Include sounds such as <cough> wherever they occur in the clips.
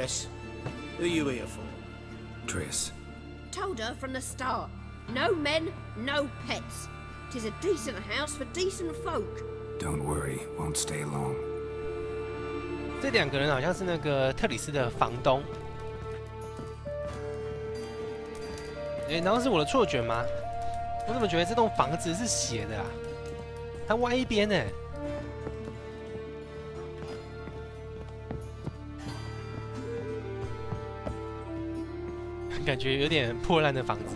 Jess. Who are you here for? Triss. Told her from the start. No men, no pets. Tis a decent house for decent folk. Don't worry, won't stay long. 这两个人好像是那个特里斯的房东。哎，难道是我的错觉吗？我怎么觉得这栋房子是斜的啊？它歪一边呢？ 感觉有点破烂的房子。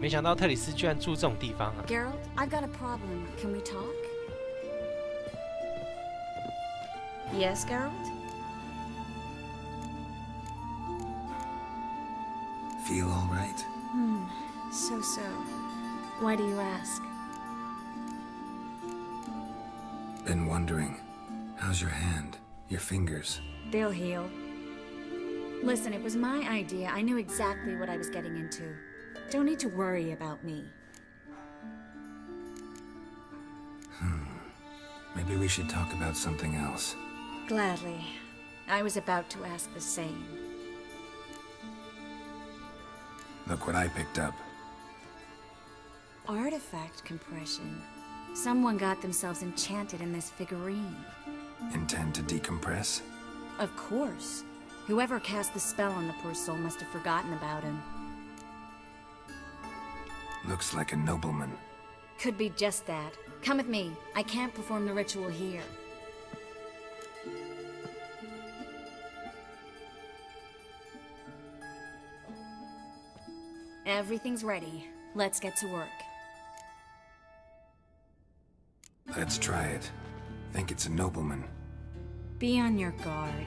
没想到特里斯居然住这种地方啊！Geralt, I've got a problem. Can we talk? Yes, Geralt. Feel all right? Hmm, so so. Why do you ask? Been wondering. How's your hand? Your fingers? They'll heal. Listen, it was my idea. I knew exactly what I was getting into. Don't need to worry about me. Hmm. Maybe we should talk about something else. Gladly. I was about to ask the same. Look what I picked up. Artifact compression. Someone got themselves enchanted in this figurine. Intend to decompress? Of course. Whoever cast the spell on the poor soul must have forgotten about him. Looks like a nobleman. Could be just that. Come with me. I can't perform the ritual here. Everything's ready. Let's get to work. Let's try it. Think it's a nobleman. Be on your guard.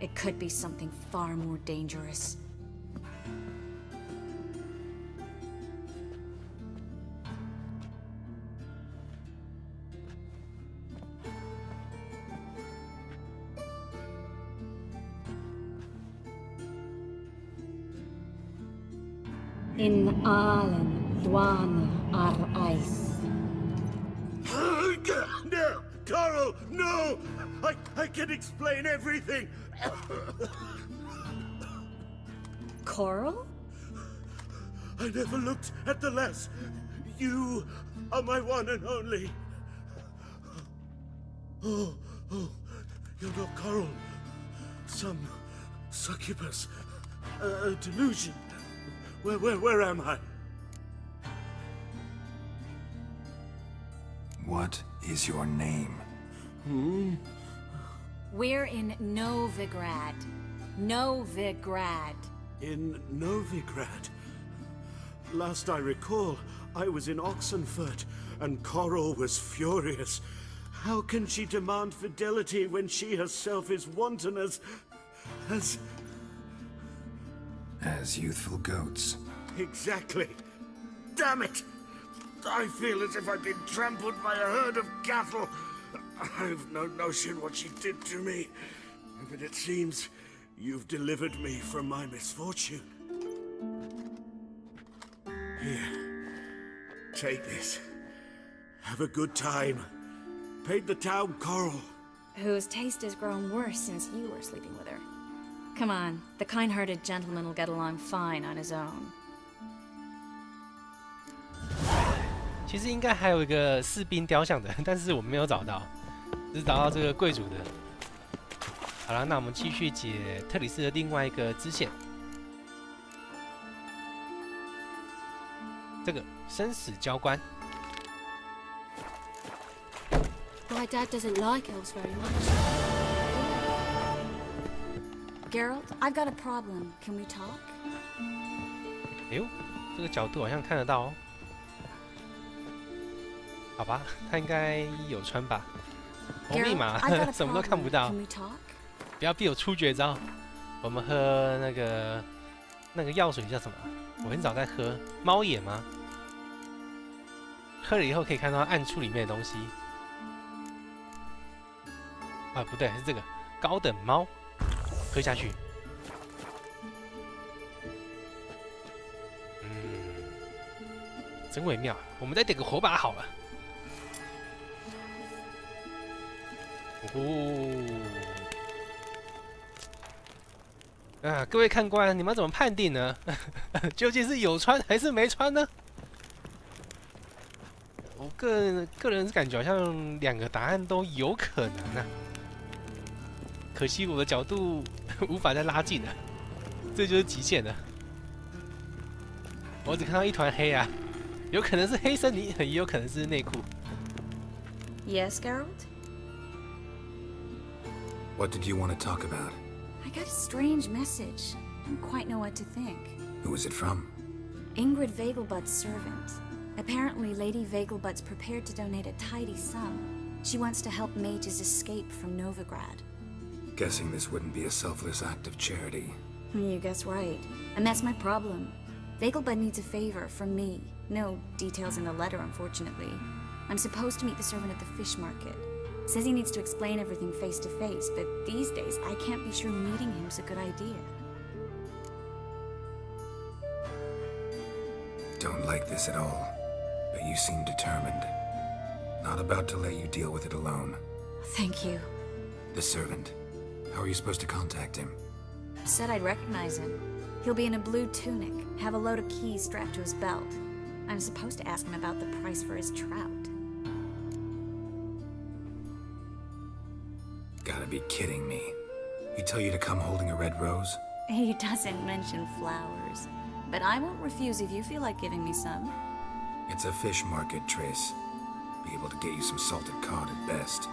It could be something far more dangerous. I never looked at the last. You are my one and only. Oh, oh, you're not Coral. Some succubus. A, a delusion. Where, where, where am I? What is your name? Hmm? We're in Novigrad. Novigrad. In Novigrad. Last I recall, I was in Oxenfurt, and Coral was furious. How can she demand fidelity when she herself is wanton as... as... As youthful goats. Exactly. Damn it! I feel as if I've been trampled by a herd of cattle. I've no notion what she did to me, but it seems you've delivered me from my misfortune. Here, take this. Have a good time. Paid the town coral. Whose taste has grown worse since you were sleeping with her. Come on, the kind-hearted gentleman will get along fine on his own. <laughs> 其实应该还有一个士兵雕像的，但是我们没有找到，只找到这个贵族的。好了，那我们继续解特里斯的另外一个支线。 <laughs> 这个生死交关。mydaddoesntlikealsverymuchgeraldivesottaproblemcanwetalk 哎呦，这个角度好像看得到哦。好吧，他应该有穿吧？我密码 <laughs> 怎么都看不到。不要逼我出绝招。我们喝那个那个药水叫什么？我很早在喝猫眼吗？喝了以后可以看到暗处里面的东西。啊，不对，是这个高等猫，喝下去。嗯，真微妙。我们再点个火把好了。哦。啊，各位看官，你们怎么判定呢？<laughs> 究竟是有穿还是没穿呢？我个人个人感觉好像两个答案都有可能啊。可惜我的角度无法再拉近了，这就是极限了。我只看到一团黑啊，有可能是黑森林，也有可能是内裤。Yes, Geralt? What did you want to talk about? I got a strange message. Don't quite know what to think. Who was it from? Ingrid Vagelbud's servant. Apparently, Lady Vegelbud's prepared to donate a tidy sum. She wants to help mages escape from Novigrad. Guessing this wouldn't be a selfless act of charity. You guess right. And that's my problem. Vegelbud needs a favor from me. No details in the letter, unfortunately. I'm supposed to meet the servant at the fish market. Says he needs to explain everything face to face, but these days I can't be sure meeting him's a good idea. Don't like this at all, but you seem determined. Not about to let you deal with it alone. Thank you. The servant. How are you supposed to contact him? Said I'd recognize him. He'll be in a blue tunic, have a load of keys strapped to his belt. I'm supposed to ask him about the price for his trout. Gotta be kidding me. He tell you to come holding a red rose? He doesn't mention flowers. But I won't refuse if you feel like giving me some. It's a fish market, Triss. Be able to get you some salted cod at best.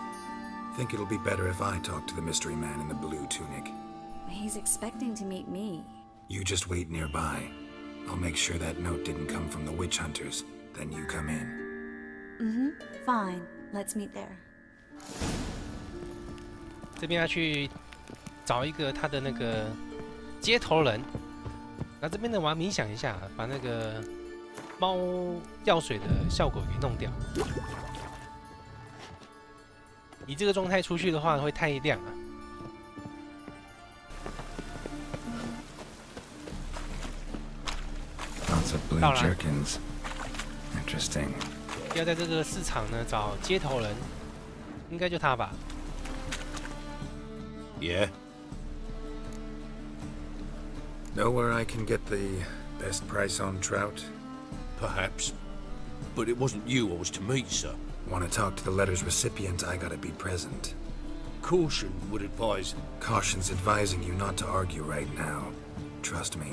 Think it'll be better if I talk to the mystery man in the blue tunic. He's expecting to meet me. You just wait nearby. I'll make sure that note didn't come from the witch hunters. Then you come in. Mm-hmm. Fine. Let's meet there. 猫药水的效果给弄掉。以这个状态出去的话，会太亮啊。Lots of blue 到了。jerkins. Interesting. 要在这个市场呢找接头人，应该就他吧。Yeah? Know where I can get the best price on trout? Perhaps. But it wasn't you I was to meet, sir. Want to talk to the letter's recipient, I gotta be present. Caution would advise. Caution's advising you not to argue right now. Trust me.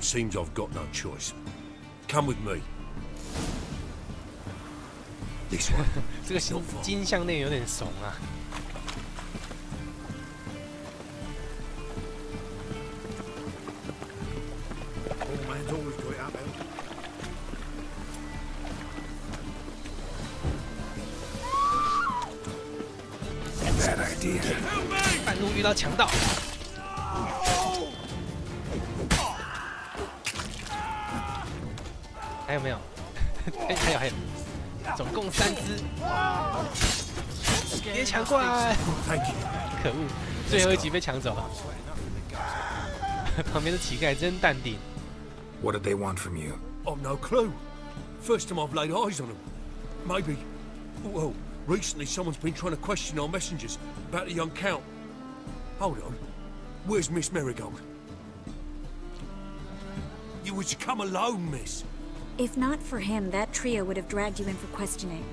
Seems I've got no choice. Come with me. This way. 这个金金项链有点怂啊。 强盗。还有没有？哎，还有还有，总共三只。别抢过来！Thank you. 可恶，最后一集被抢走了。旁边的乞丐真淡定。What did they want from you? I've no clue. First time I've laid eyes on them. Maybe. Well, recently someone's been trying to question our messengers about the young count. Hold on. Where's Miss Marigold? You was to come alone, miss. If not for him, that trio would have dragged you in for questioning.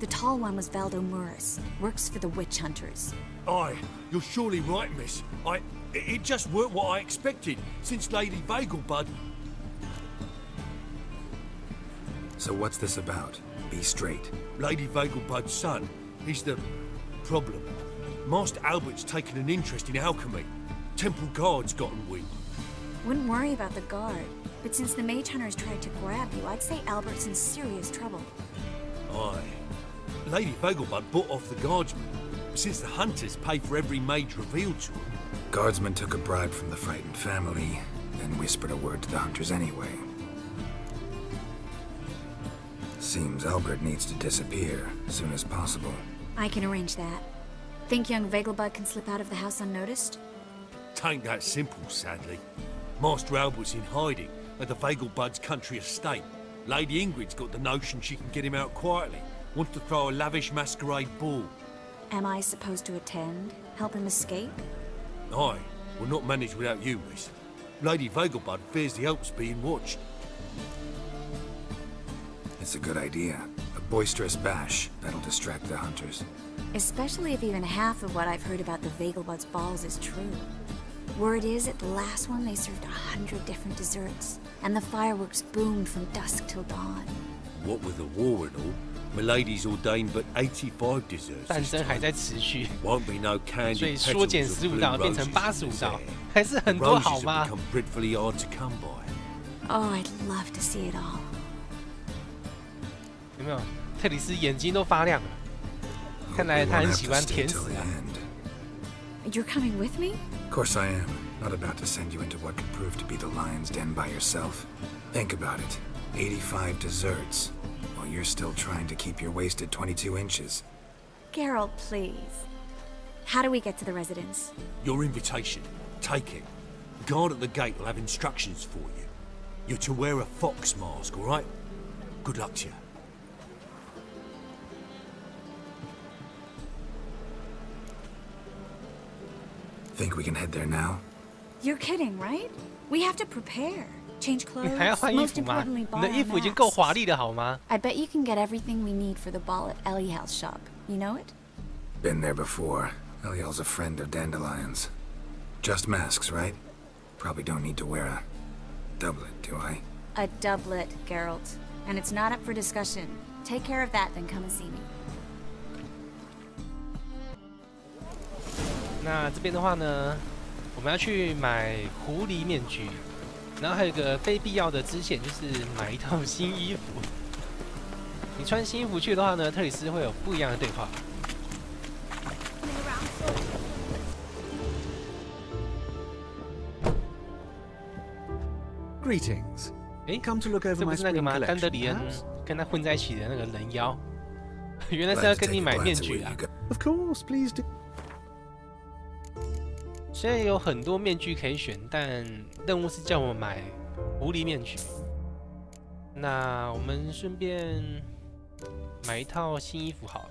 The tall one was Valdo Muris, works for the witch hunters. Aye, you're surely right, miss. I... It it just weren't what I expected, since Lady Vegelbud... So what's this about? Be straight. Lady Vegelbud's son, he's the... problem. Master Albert's taken an interest in alchemy. Temple Guard's gotten wind. Wouldn't worry about the guard, but since the mage hunters tried to grab you, I'd say Albert's in serious trouble. Aye. Lady Vegelbud bought off the guardsmen, since the hunters pay for every mage revealed to them. Guardsman took a bribe from the frightened family, then whispered a word to the hunters anyway. Seems Albert needs to disappear as soon as possible. I can arrange that. Think young Vegelbud can slip out of the house unnoticed? Tain't that simple, sadly. Master Albert's in hiding at the Vegelbud's country estate. Lady Ingrid's got the notion she can get him out quietly. Wants to throw a lavish masquerade ball. Am I supposed to attend? Help him escape? Aye, will not manage without you, Whis. Lady Vegelbud fears the Alps being watched. It's a good idea. A boisterous bash that'll distract the hunters. Especially if even half of what I've heard about the Vegelbud's balls is true. Word is, at the last one they served a hundred different desserts, and the fireworks boomed from dusk till dawn. What with the war and all, Milady's ordained but 85 desserts. 战争还在持续，Won't be no 所 candy 以缩减 petals 十 or a blue hard to come by. Oh, I'd love to see it all. 有没有？特里斯眼睛都发亮了。看来 we 他 won't 很 have 喜 to 欢 stay 甜 till 食 the 啊。 end. You're coming with me? Of course I am. Not about to send you into what could prove to be the lion's den by yourself. Think about it. 85 desserts, while you're still trying to keep your waist at 22 inches. Geralt, please. How do we get to the residence? Your invitation. Take it. Guard at the gate will have instructions for you. You're to wear a fox mask, all right? Good luck to you. Think we can head there now? You're kidding, right? We have to prepare. Change clothes. i bet you can get everything we need for the ball at Elihal's shop. You know it? Been there before. Elihal's a friend of Dandelion's. Just masks, right? Probably don't need to wear a doublet, do I? A doublet, Geralt. And it's not up for discussion. Take care of that, then come and see me. 那这边的话呢我们要去买狐狸面具然后还有一个非必要的支线就是买一套新衣服。<laughs> 你穿新衣服去的话呢特里斯会有不一样的对话。GREETINGS，哎，come to look over 这不是那个吗？丹德里恩跟他混在一起的那个人妖。<laughs> 原来是要跟你买面具啊。ofcourseplease 虽然有很多面具可以选，但任务是叫我买狐狸面具。那我们顺便买一套新衣服好了，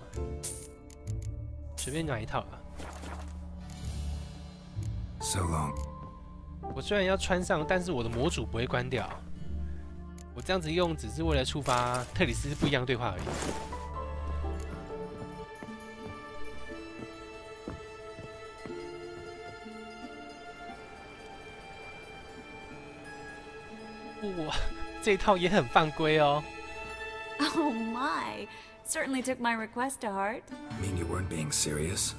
随便买一套啊。So long. 我虽然要穿上，但是我的模组不会关掉。我这样子用只是为了触发特里斯不一样的对话而已。这一套也很犯规哦。 Oh my! <laughs> Certainly took my request to heart. Mean you weren't being serious?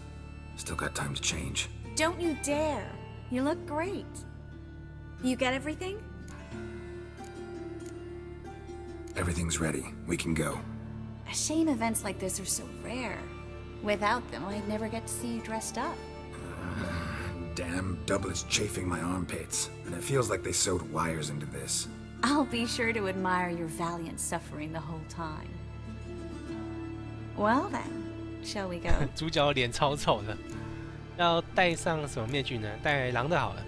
Still got time to change. Don't you dare! You look great. You get everything? Everything's ready. We can go. A shame events like this are so rare. Without them, I'd never get to see you dressed up. <sighs> Damn doublet's chafing my armpits, and it feels like they sewed wires into this. I'll be sure to admire your valiant suffering the whole time. Well then, shall we go? <laughs> 主角脸超丑的，要戴上什么面具呢？戴狼的好了。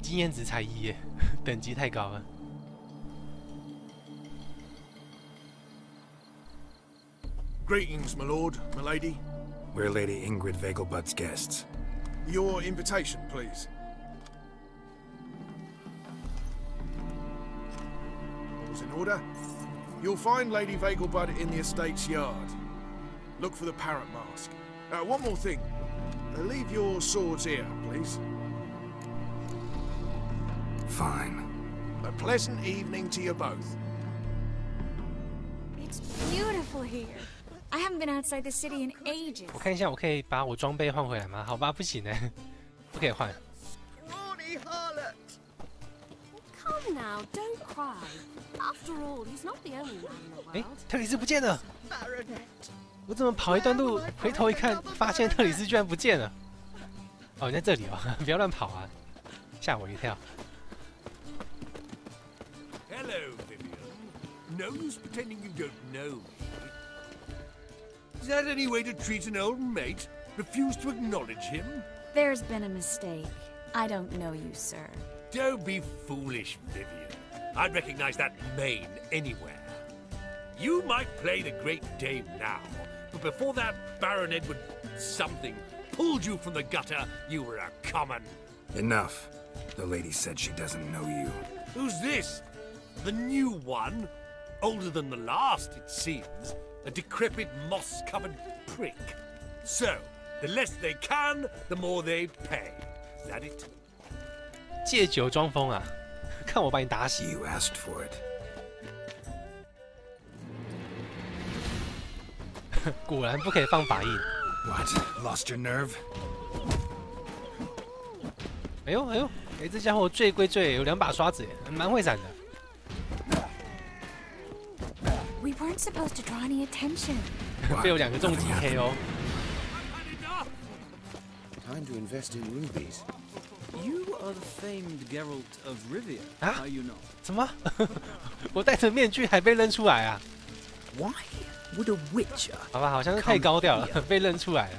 经验值才一耶，等级太高了。Greetings, <laughs> my lord, my lady. We're Lady Ingrid Vegelbud's guests. Your invitation, please. All's in order. You'll find Lady Vegelbud in the estate's yard. Look for the parrot mask. Uh, one more thing. Uh, leave your swords here, please. Fine. A pleasant evening to you both. it's beautiful here. I haven't been outside the city in ages. 我看一下，我可以把我装备换回来吗？好吧，不行呢，不可以换。Rawdy harlot! Come now, don't cry. After all, he's not the only man in the 哎特里斯不见了！我怎么跑一段路，回头一看，发现特里斯居然不见了。哦，你在这里哦，不要乱跑啊，吓我一跳。Hello, Vivian. No use pretending you don't know me. Is that any way to treat an old mate? Refuse to acknowledge him? There's been a mistake. I don't know you, sir. Don't be foolish, Vivian. I'd recognize that mane anywhere. You might play the great dame now, but before that Baron Edward something pulled you from the gutter, you were a common. Enough. The lady said she doesn't know you. Who's this? The new one? Older than the last, it seems. A decrepit, moss-covered prick. So, the less they can, the more they pay. Is that it? 借酒装疯啊！看我把你打死！You asked for it. 果然不可以放法印。What? Lost your nerve? 哎呦哎呦，哎，这家伙醉归醉，有两把刷子耶，蛮会闪的。We weren't supposed to draw any attention. <laughs> 被有两个重击 KO。 Time to invest in rubies. You are the famed Geralt of Rivia, Huh? are you not? 什么？<laughs> 我戴着面具还被认出来啊？ Why would a Witcher 好吧，好像是太高调了，被认出来了。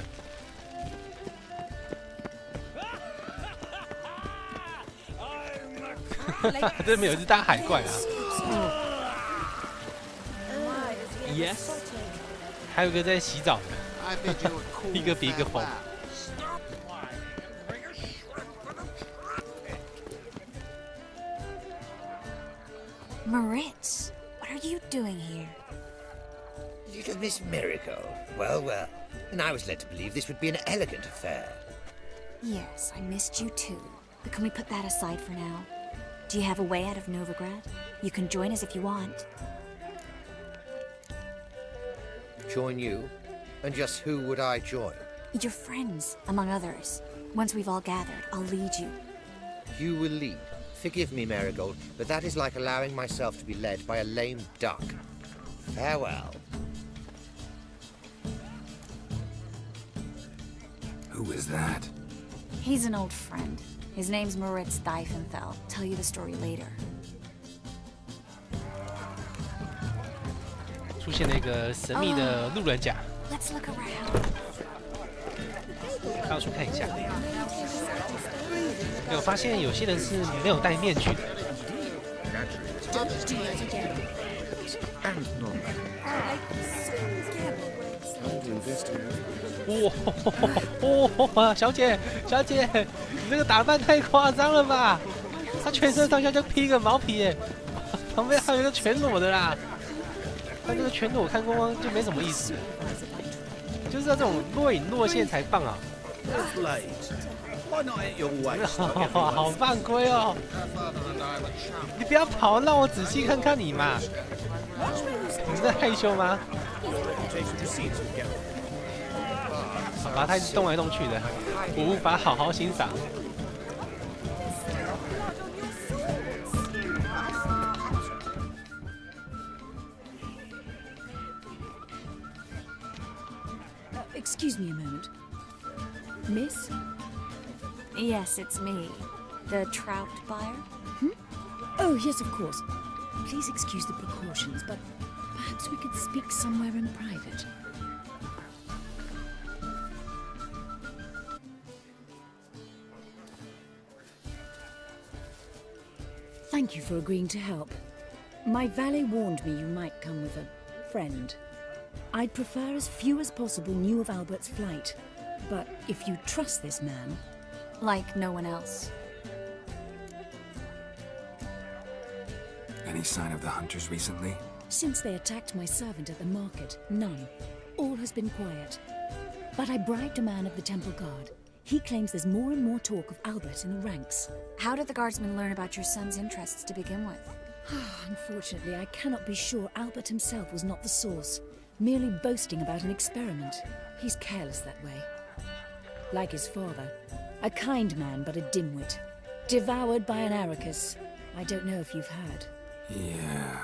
这边有一只大海怪啊， <laughs> Yes? 还有一个在洗澡的。 I bid you a cool 一个比一个疯。 farewell. Moritz, <laughs> what are you doing here? Little Miss Miracle. Well, well. And I was led to believe this would be an elegant affair. Yes, I missed you too. But can we put that aside for now? Do you have a way out of Novigrad? You can join us if you want. Join you? And just who would I join? Your friends, among others. Once we've all gathered, I'll lead you. You will lead. Forgive me, Marigold, but that is like allowing myself to be led by a lame duck. Farewell. Who is that? He's an old friend. His name's Moritz Diefenthal. Tell you the story later. 出现了一个神秘的路人甲.到处看一下。哎我发现有些人是没有戴面具的.哇 <laughs> 哇，小姐小姐，你这个打扮太夸张了吧？他全身上下就披个毛皮耶，<laughs> 旁边还有一个全裸的啦。但这个拳头我看光光就没什么意思，就是要这种若隐若现才棒啊?好犯规哦！你不要跑，让我仔细看看你嘛。你在害羞吗？好吧，他一直动来动去的，我无法好好欣赏。Excuse me a moment. Miss? Yes, it's me. The trout buyer? Hmm? Oh, yes, of course. Please excuse the precautions, but perhaps we could speak somewhere in private. Thank you for agreeing to help. My valet warned me you might come with a friend. I'd prefer as few as possible knew of Albert's flight, but if you trust this man, Like no one else. Any sign of the hunters recently? Since they attacked my servant at the market, none. All has been quiet. But I bribed a man of the Temple Guard. He claims there's more and more talk of Albert in the ranks. How did the guardsmen learn about your son's interests to begin with? <sighs> Unfortunately, I cannot be sure Albert himself was not the source, merely boasting about an experiment. He's careless that way. Like his father, a kind man but a dimwit. Devoured by an arachas. I don't know if you've heard. Yeah.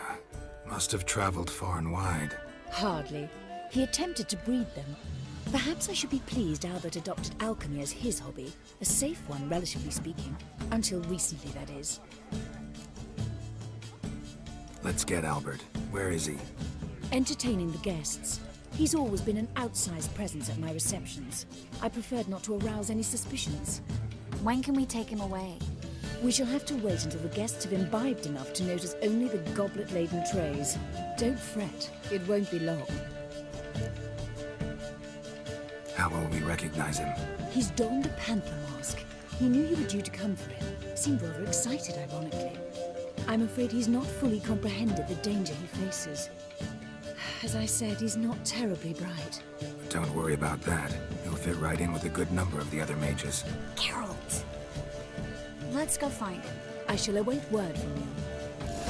Must have traveled far and wide. Hardly. He attempted to breed them. Perhaps I should be pleased Albert adopted alchemy as his hobby. A safe one, relatively speaking. Until recently, that is. Let's get Albert. Where is he? Entertaining the guests. He's always been an outsized presence at my receptions. I preferred not to arouse any suspicions. When can we take him away? We shall have to wait until the guests have imbibed enough to notice only the goblet-laden trays. Don't fret, it won't be long. How will we recognize him? He's donned a panther mask. He knew you were due to come for him. Seemed rather excited, ironically. I'm afraid he's not fully comprehended the danger he faces. As I said, he's not terribly bright. Don't worry about that. He'll fit right in with a good number of the other mages. Geralt! Let's go find him. I shall await word from you.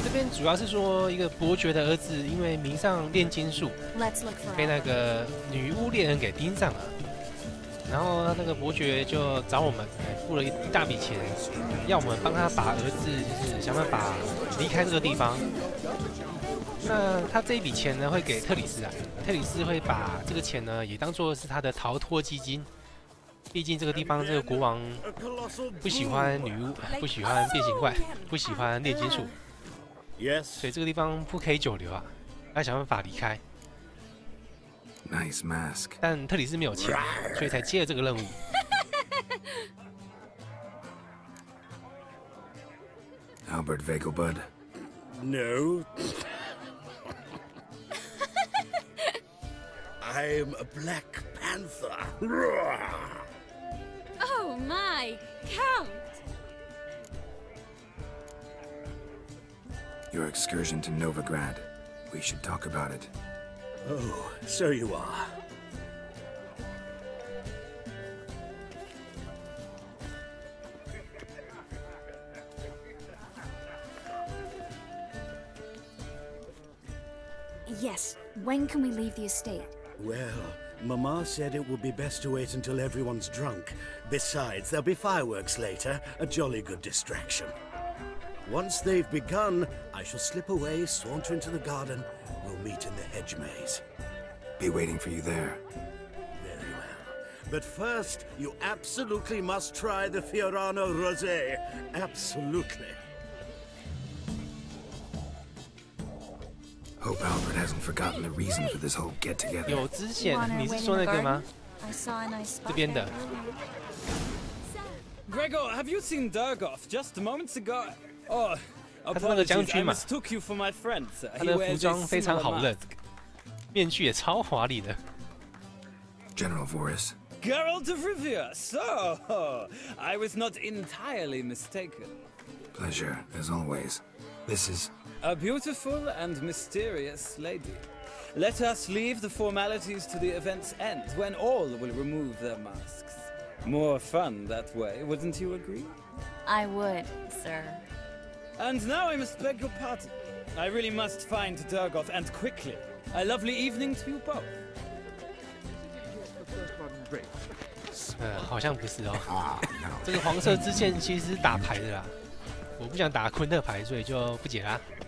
这边主要是说一个伯爵的儿子因为迷上炼金术被那个女巫猎人给盯上了。然后那个伯爵就找我们，哎付了一一大笔钱，要我们帮他把儿子就是想办法离开这个地方。那他这一笔钱呢，会给特里斯啊，特里斯会把这个钱呢也当做是他的逃脱基金。毕竟这个地方这个国王不喜欢女巫，不喜欢变形怪，不喜欢炼金术，Yes. 所以这个地方不可以久留啊，要想办法离开。Nice mask. 但特里斯没有钱，所以才接了这个任务。<laughs> Albert Vegelbud. No. I'm a Black Panther. Oh my, Count! Your excursion to Novigrad. We should talk about it. Oh, so you are. Yes, when can we leave the estate? Well, Mama said it would be best to wait until everyone's drunk. Besides, there'll be fireworks later, a jolly good distraction. Once they've begun, I shall slip away, saunter into the garden. We'll meet in the hedge maze. Be waiting for you there. Very well. But first, you absolutely must try the Fiorano Rosé. Absolutely. Hope Albert hasn't forgotten the reason for this whole get together. 有支线 Wanna，你 wait 是 in 说 the 那个吗 garden？I saw a nice spot 这边的 there earlier. Gregor, have you seen Durgoff just moments ago? Oh, 他是那个将 apologies, I 军嘛， mistook you for my friend. sir. 他 He 的服 wears a 装非常 similar 好认 mask.，面具也超华丽的。 General Voris. Geralt of Rivia. So, I was not entirely mistaken. Pleasure, as always. This is. A beautiful and mysterious lady. Let us leave the formalities to the event's end, when all will remove their masks. More fun that way, wouldn't you agree? I would, sir. And now I must beg your pardon. I really must find Durgoff, and quickly. A lovely evening to you both. 呃，好像不是哦。这个黄色支线其实是打牌的啦，我不想打昆特牌，所以就不解啦。 <laughs>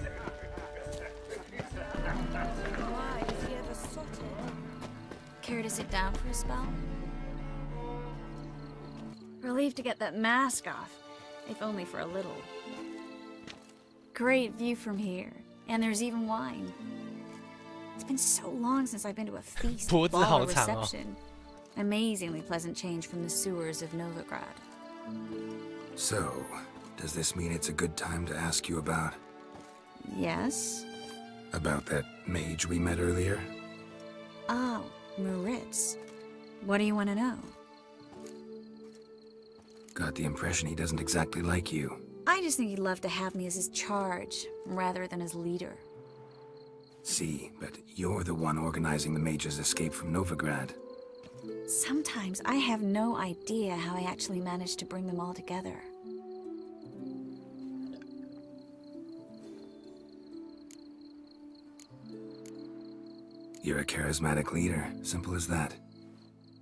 Care to sit down for a spell? Relieved to get that mask off, if only for a little. Great view from here, and there's even wine. It's been so long since I've been to a feast, ball, reception. Amazingly pleasant change from the sewers of Novigrad. So, does this mean it's a good time to ask you about? Yes. About that mage we met earlier? Oh, Moritz. What do you want to know? Got the impression he doesn't exactly like you. I just think he'd love to have me as his charge, rather than his leader. See, but you're the one organizing the Major's escape from Novigrad. Sometimes I have no idea how I actually managed to bring them all together. You're a charismatic leader, simple as that.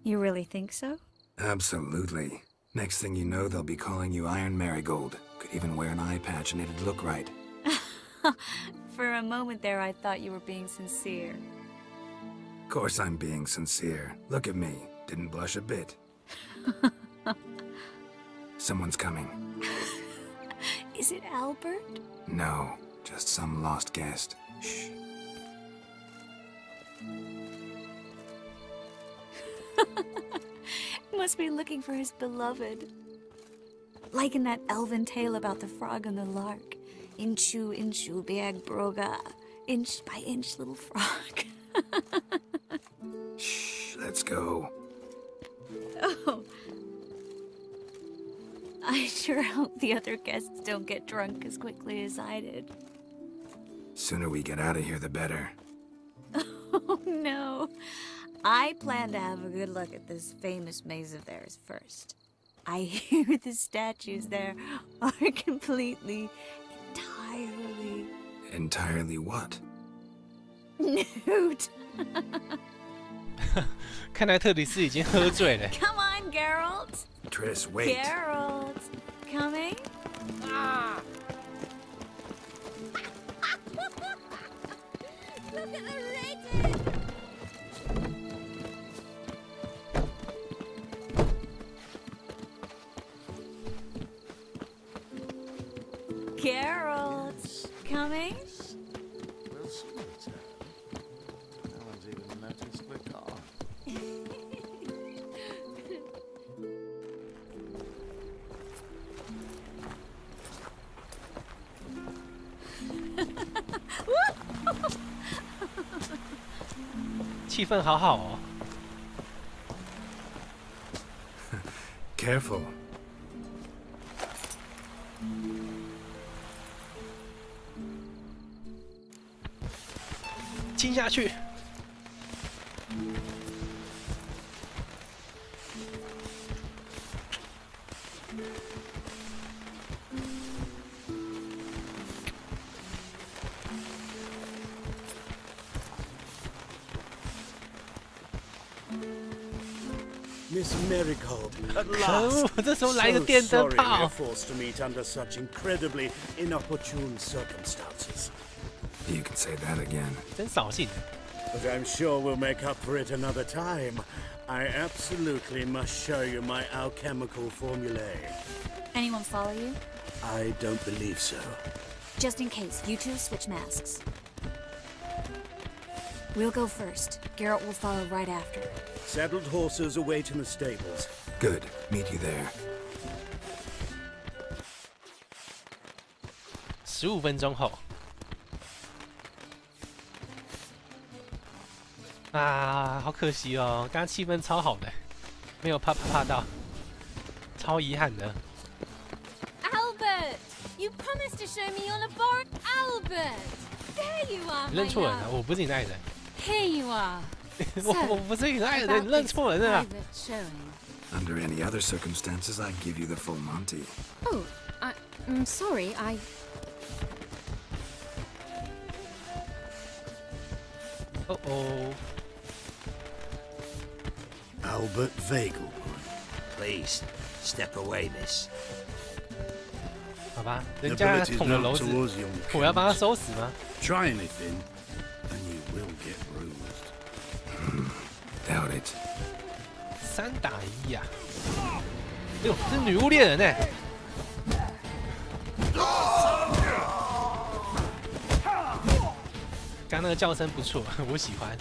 You really think so? Absolutely. Next thing you know, they'll be calling you Iron Marigold. Could even wear an eye patch and it'd look right. <laughs> For a moment there, I thought you were being sincere. Of course I'm being sincere. Look at me. Didn't blush a bit. <laughs> Someone's coming. Is it Albert? No, just some lost guest. Shh. <laughs> Must be looking for his beloved. Like in that elven tale about the frog and the lark. Inchu, inchu, biag broga. Inch by inch, little frog. <laughs> Shh, let's go. Oh. I sure hope the other guests don't get drunk as quickly as I did. Sooner we get out of here, the better. Oh <laughs> no. I plan to have a good look at this famous maze of theirs first. I <laughs> hear the statues there are completely, entirely Entirely what? nude. <laughs> 看来特里斯已经喝醉了。 Come on, Geralt. Triss, wait. Geralt. Coming? Look at the rating. Geralt, coming? We'll see what's. <laughs> No one's even noticed we're gone. Careful. 下去。。Miss Marigold, at last. 恶，这时候来一个电灯 sorry 泡 we're。forced to meet under such incredibly inopportune circumstances. say that again. But I'm sure we'll make up for it another time. I absolutely must show you my alchemical formulae. Anyone follow you? I don't believe so. Just in case, you two switch masks. We'll go first. Geralt will follow right after. Saddled horses await in the stables. Good. Meet you there. 十五分钟后。啊，好可惜哦，刚刚气氛超好的，没有怕怕怕到，超遗憾的。 Albert! You promised to show me your laboratory. Albert! There you are, 你 my 认错人了， love. 我不是你的爱人， Here you are. <laughs> 我我不是你的爱人，你认错人了。 Private showing. Under any other circumstances, I'd give you the full Monty. Oh, I, I'm sorry. I. 哦哦， Albert Vagelwood. Please, step away, miss. 好吧，人家捅了篓子，我要帮他收拾吗？Try anything, and you will get bruised. Doubt it. 三打一呀、哎呦，这是女巫猎人呢、刚那个叫声不错，我喜欢。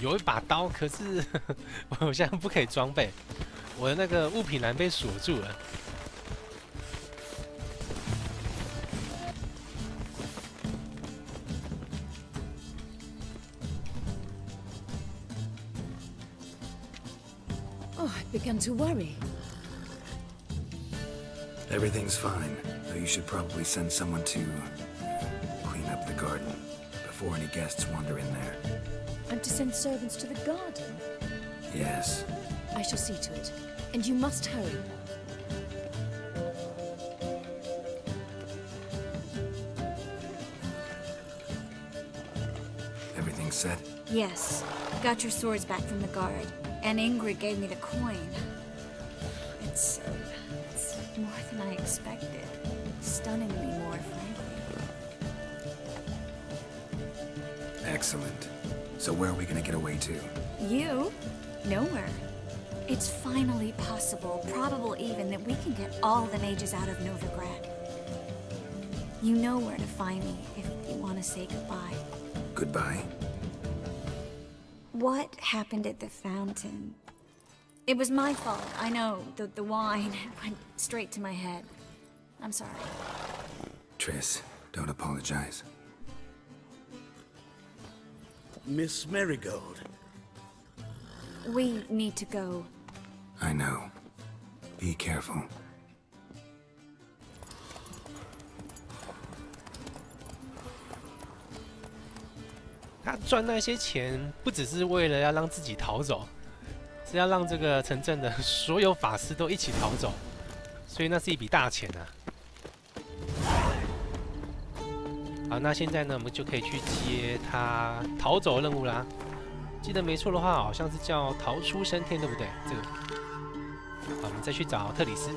有一把刀，可是我现在不可以装备，我的那个物品栏被锁住了。Oh, I began to worry. Everything's fine, though you should probably send someone to before any guests wander in there. I'm to send servants to the garden. Yes. I shall see to it. And you must hurry. Everything set? Yes. Got your swords back from the guard. And Ingrid gave me the coin. Where are we gonna get away to? You? Nowhere. It's finally possible, probable even, that we can get all the mages out of Novigrad. You know where to find me if you want to say goodbye. Goodbye. What happened at the fountain? It was my fault. I know. The, the wine <laughs> went straight to my head. I'm sorry. Triss, don't apologize. Miss Marigold. We need to go. I know. Be careful. 他赚那些钱，不只是为了要让自己逃走，<laughs> 是要让这个城镇的所有法师都一起逃走，所以那是一笔大钱啊。好，那现在呢，我们就可以去接他逃走任务啦。记得没错的话，好像是叫逃出升天，对不对？这个，好，我们再去找特里斯。